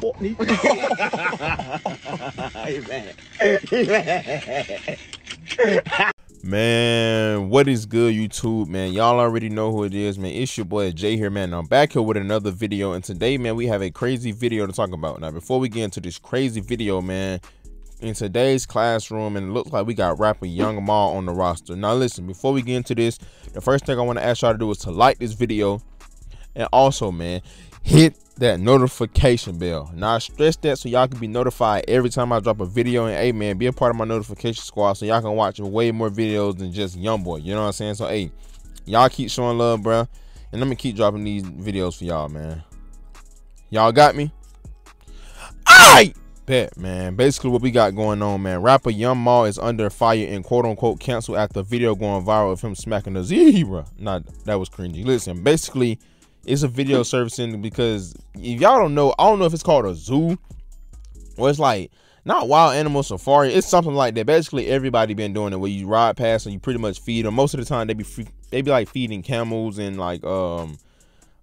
fuck. Man, what is good, YouTube, man? Y'all already know who it is, man. It's your boy Jay here, man. I'm back here with another video, and today, man, we have a crazy video to talk about. Now, before we get into this crazy video, man, in today's classroom, and it looks like we got rapper Yung Mal on the roster. Now, listen, before we get into this, the first thing I want to ask y'all to do is to like this video, and also, man, hit that notification bell. Now I stress that so y'all can be notified every time I drop a video. And hey man, be a part of my notification squad so y'all can watch way more videos than just Youngboy. You know what I'm saying? So hey, y'all keep showing love, bro. And I'm gonna keep dropping these videos for y'all, man. Y'all got me? I Bet, man. Basically, what we got going on, man. Rapper Yung Mal is under fire and quote unquote canceled after video going viral of him smacking a zebra. Nah, that was cringy. Listen, basically, it's a video servicing because if y'all don't know, I don't know if it's called a zoo or it's like not wild animal safari. It's something like that. Basically, everybody been doing it where you ride past and you pretty much feed them. Most of the time, they be free, they be like feeding camels and like um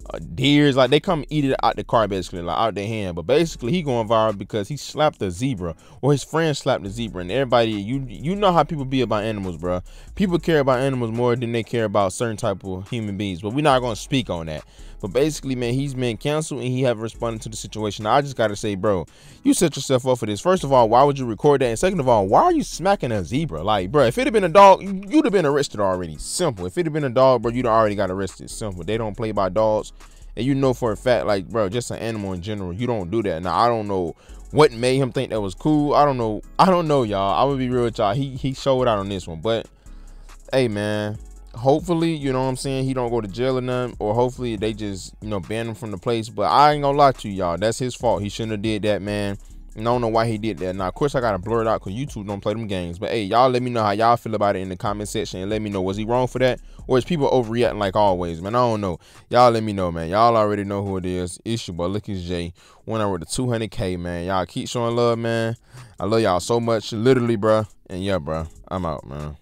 uh, deers like they come eat it out the car basically like out their hand. But basically he going viral because he slapped a zebra or his friend slapped a zebra and everybody you you know how people be about animals bro people care about animals more than they care about certain type of human beings but we're not to speak on that. But basically man he's been canceled and he haven't responded to the situation. Now, i just gotta say bro you set yourself up for this. First of all why would you record that? And second of all why are you smacking a zebra? Like bro if it had been a dog you'd have been arrested already. Simple. If it had been a dog bro you'd already got arrested. Simple. They don't play by dogs and you know for a fact, like, bro, just an animal in general, you don't do that. Now, I don't know what made him think that was cool. I don't know. I don't know, y'all. I would be real with y'all. He he showed out on this one, but hey, man. Hopefully, you know what I'm saying. He don't go to jail or nothing, or hopefully they just you know ban him from the place. But I ain't gonna lie to y'all. That's his fault. He shouldn't have did that, man. I don't know why he did that. Now, of course, I gotta blur it out because YouTube don't play them games. But hey, y'all, let me know how y'all feel about it in the comment section and let me know was he wrong for that or is people overreacting like always, man? I don't know. Y'all let me know, man. Y'all already know who it is. It's your boy, Look Jay. When I with the 200k, man. Y'all keep showing love, man. I love y'all so much, literally, bro. And yeah, bro, I'm out, man.